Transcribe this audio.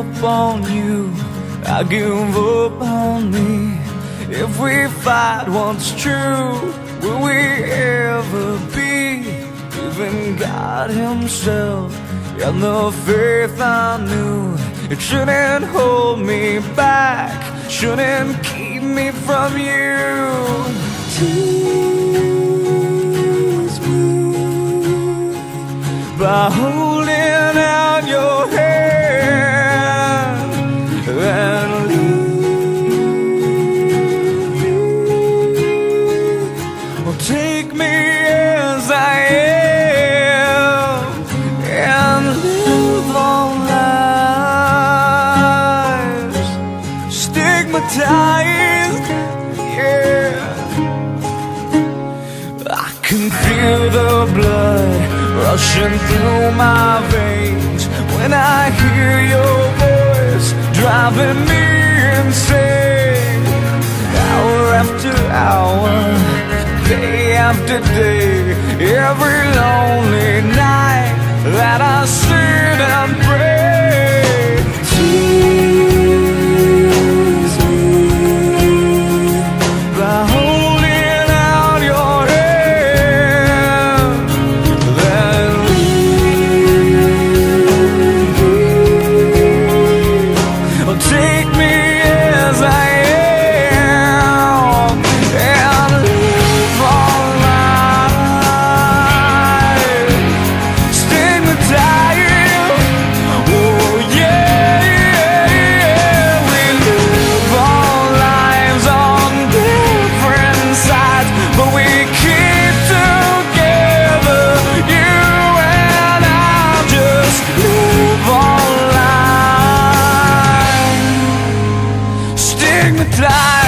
up on you, I give up on me. If we fight what's true, will we ever be? Even God Himself and the faith I knew, it shouldn't hold me back, shouldn't keep me from you. Tease me by holding take me as I am and live all lives stigmatized. Yeah. I can feel the blood rushing through my veins when I hear your voice driving me insane. Hour after hour, day after day, every lonely slide